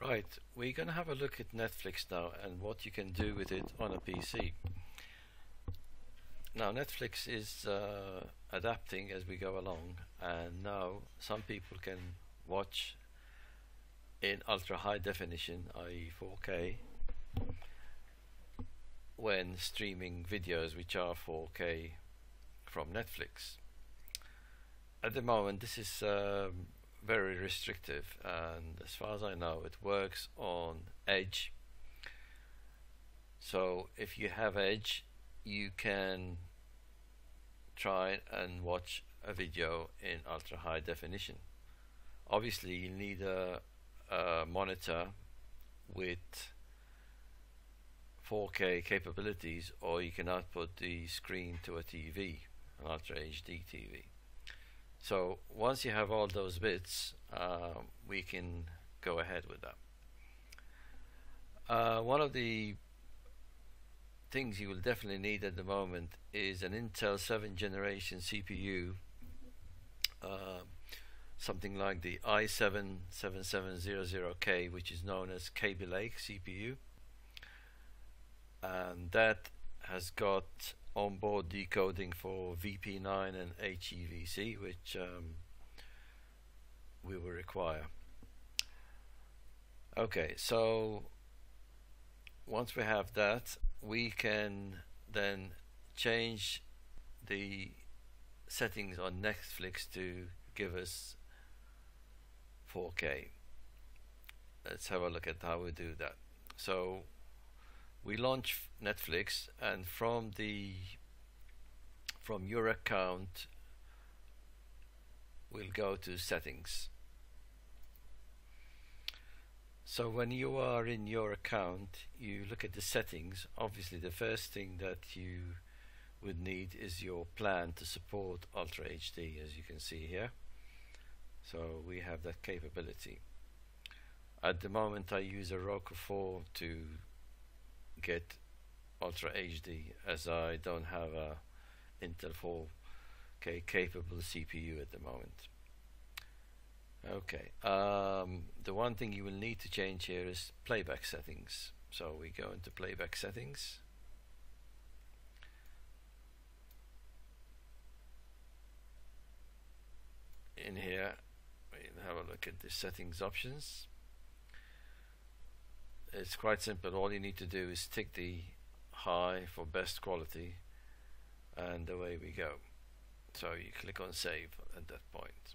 Right, we're going to have a look at Netflix now and what you can do with it on a PC. Now Netflix is uh, adapting as we go along and now some people can watch in ultra high definition i.e. 4K when streaming videos which are 4K from Netflix. At the moment this is um, very restrictive and as far as I know it works on Edge. So if you have Edge you can try and watch a video in ultra high definition. Obviously you need a, a monitor with 4K capabilities or you can output the screen to a TV an Ultra HD TV so once you have all those bits, uh, we can go ahead with that. Uh, one of the things you will definitely need at the moment is an Intel 7 generation CPU uh, something like the i7-7700K which is known as Kaby Lake CPU and that has got onboard decoding for VP9 and HEVC which um, we will require. Okay so once we have that we can then change the settings on Netflix to give us 4K let's have a look at how we do that. So we launch Netflix and from the from your account we'll go to settings. So when you are in your account you look at the settings. Obviously the first thing that you would need is your plan to support Ultra HD as you can see here. So we have that capability. At the moment I use a Roku 4 to get Ultra HD as I don't have a Intel 4K capable CPU at the moment. Okay, um, the one thing you will need to change here is playback settings. So we go into playback settings. In here, we'll have a look at the settings options it's quite simple. All you need to do is tick the high for best quality and away we go. So you click on save at that point